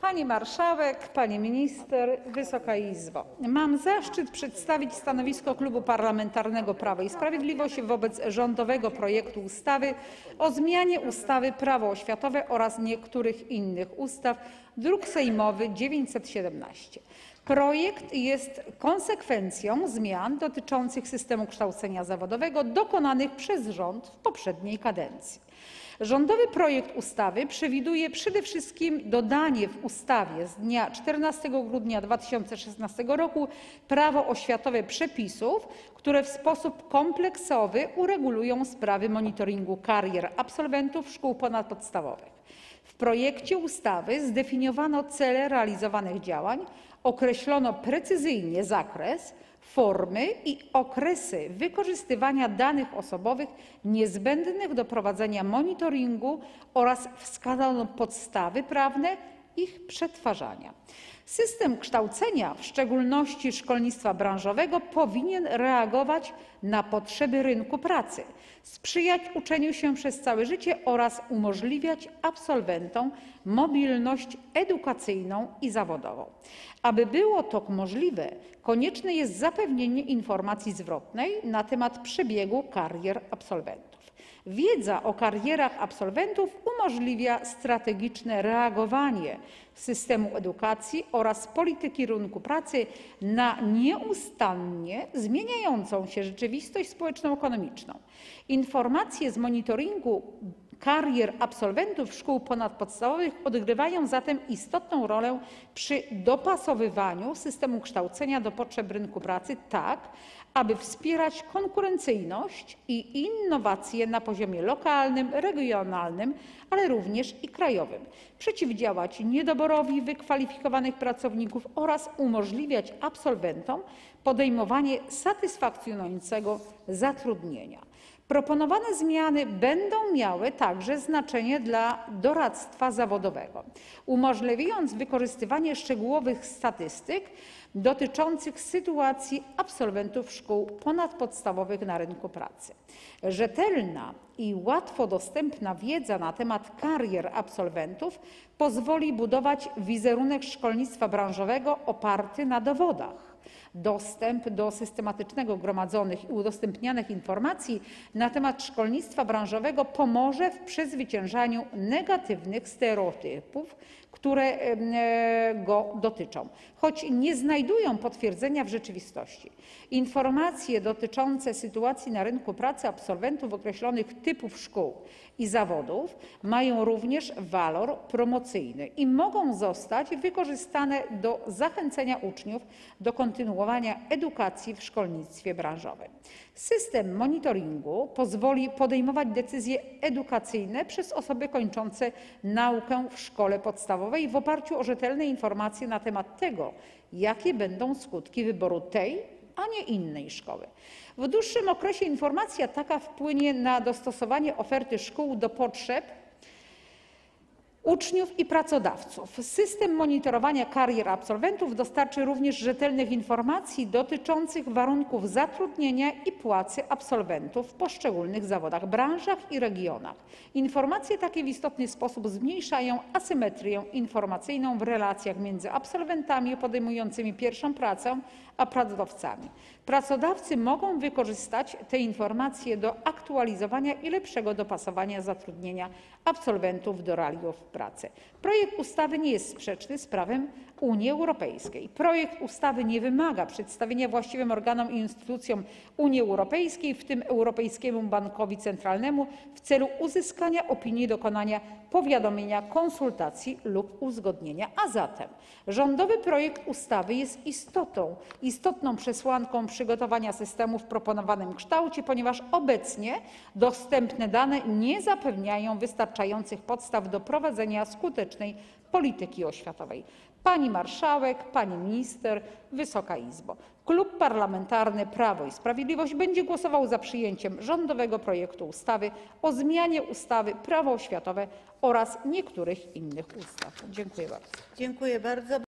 Pani Marszałek, Pani Minister, Wysoka Izbo! Mam zaszczyt przedstawić stanowisko Klubu Parlamentarnego Prawo i Sprawiedliwość wobec rządowego projektu ustawy o zmianie ustawy - Prawo oświatowe oraz niektórych innych ustaw, druk sejmowy nr 917. Projekt jest konsekwencją zmian dotyczących systemu kształcenia zawodowego dokonanych przez rząd w poprzedniej kadencji. Rządowy projekt ustawy przewiduje przede wszystkim dodanie w ustawie z dnia 14 grudnia 2016 r. Prawo oświatowe przepisów, które w sposób kompleksowy uregulują sprawy monitoringu karier absolwentów szkół ponadpodstawowych. W projekcie ustawy zdefiniowano cele realizowanych działań, określono precyzyjnie zakres, formy i okresy wykorzystywania danych osobowych niezbędnych do prowadzenia monitoringu oraz wskazano podstawy prawne ich przetwarzania. System kształcenia, w szczególności szkolnictwa branżowego, powinien reagować na potrzeby rynku pracy, sprzyjać uczeniu się przez całe życie oraz umożliwiać absolwentom mobilność edukacyjną i zawodową. Aby było to możliwe, konieczne jest zapewnienie informacji zwrotnej na temat przebiegu karier absolwentów. Wiedza o karierach absolwentów umożliwia strategiczne reagowanie systemu edukacji oraz polityki rynku pracy na nieustannie zmieniającą się rzeczywistość społeczno-ekonomiczną. Informacje z monitoringu karier absolwentów szkół ponadpodstawowych odgrywają zatem istotną rolę przy dopasowywaniu systemu kształcenia do potrzeb rynku pracy, tak aby wspierać konkurencyjność i innowacje na poziomie lokalnym, regionalnym, ale również i krajowym, przeciwdziałać niedoborowi wykwalifikowanych pracowników oraz umożliwiać absolwentom podejmowanie satysfakcjonującego zatrudnienia. Proponowane zmiany będą miały także znaczenie dla doradztwa zawodowego, umożliwiając wykorzystywanie szczegółowych statystyk dotyczących sytuacji absolwentów szkół ponadpodstawowych na rynku pracy. Rzetelna i łatwo dostępna wiedza na temat karier absolwentów pozwoli budować wizerunek szkolnictwa branżowego oparty na dowodach. Dostęp do systematycznie gromadzonych i udostępnianych informacji na temat szkolnictwa branżowego pomoże w przezwyciężaniu negatywnych stereotypów, które e, go dotyczą, choć nie znajdują potwierdzenia w rzeczywistości. Informacje dotyczące sytuacji na rynku pracy absolwentów określonych typów szkół i zawodów mają również walor promocyjny i mogą zostać wykorzystane do zachęcenia uczniów do kontynuowania edukacji w szkolnictwie branżowym. System monitoringu pozwoli podejmować decyzje edukacyjne przez osoby kończące naukę w szkole podstawowej w oparciu o rzetelne informacje na temat tego, jakie będą skutki wyboru tej, a nie innej szkoły. W dłuższym okresie informacja taka wpłynie na dostosowanie oferty szkół do potrzeb uczniów i pracodawców. System monitorowania karier absolwentów dostarczy również rzetelnych informacji dotyczących warunków zatrudnienia i płacy absolwentów w poszczególnych zawodach, branżach i regionach. Informacje takie w istotny sposób zmniejszają asymetrię informacyjną w relacjach między absolwentami podejmującymi pierwszą pracę a pracodawcami. Pracodawcy mogą wykorzystać te informacje do aktualizowania i lepszego dopasowania zatrudnienia absolwentów do realiów Projekt ustawy nie jest sprzeczny z prawem Unii Europejskiej. Projekt ustawy nie wymaga przedstawienia właściwym organom i instytucjom Unii Europejskiej, w tym Europejskiemu Bankowi Centralnemu, w celu uzyskania opinii, dokonania powiadomienia, konsultacji lub uzgodnienia. A zatem rządowy projekt ustawy jest istotą, istotną przesłanką przygotowania systemu w proponowanym kształcie, ponieważ obecnie dostępne dane nie zapewniają wystarczających podstaw do prowadzenia skutecznej polityki oświatowej. Pani Marszałek, Pani Minister, Wysoka Izbo! Klub Parlamentarny Prawo i Sprawiedliwość będzie głosował za przyjęciem rządowego projektu ustawy o zmianie ustawy - Prawo oświatowe oraz niektórych innych ustaw. Dziękuję bardzo. Dziękuję bardzo.